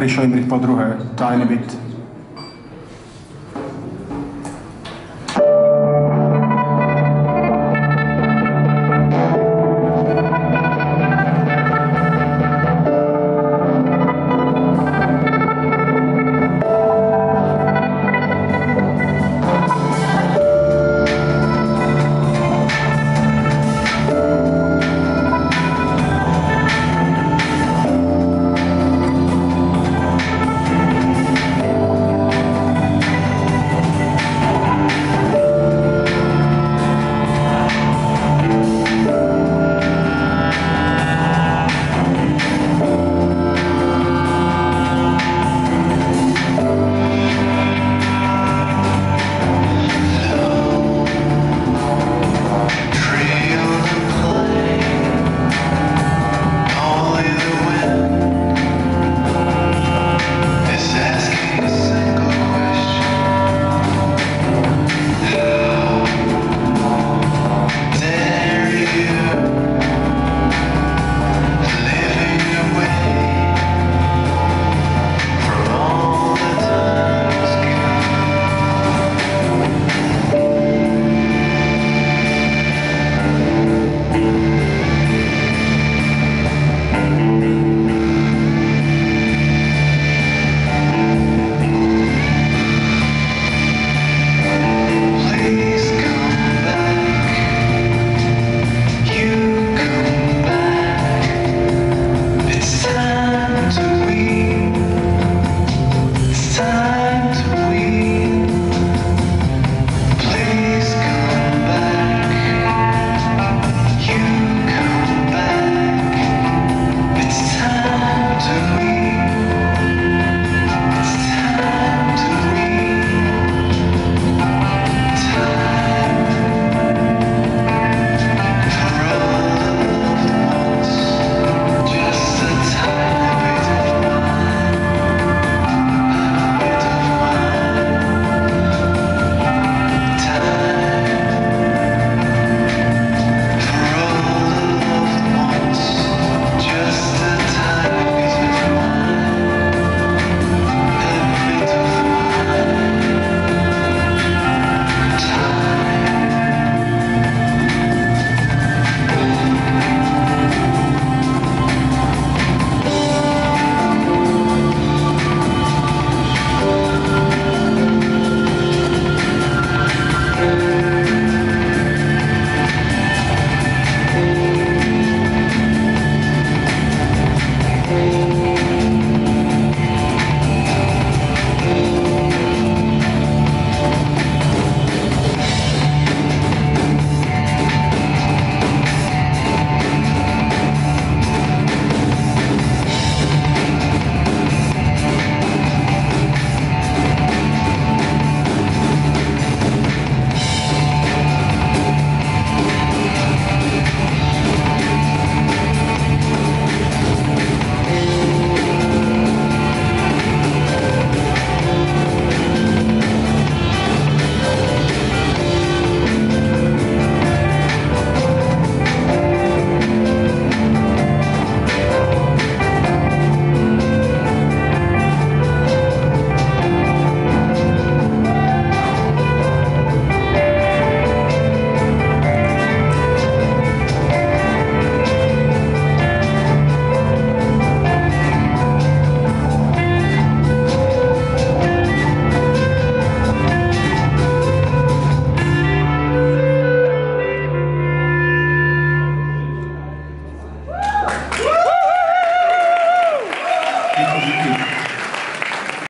prišiel im byt po druhé, tajný byt.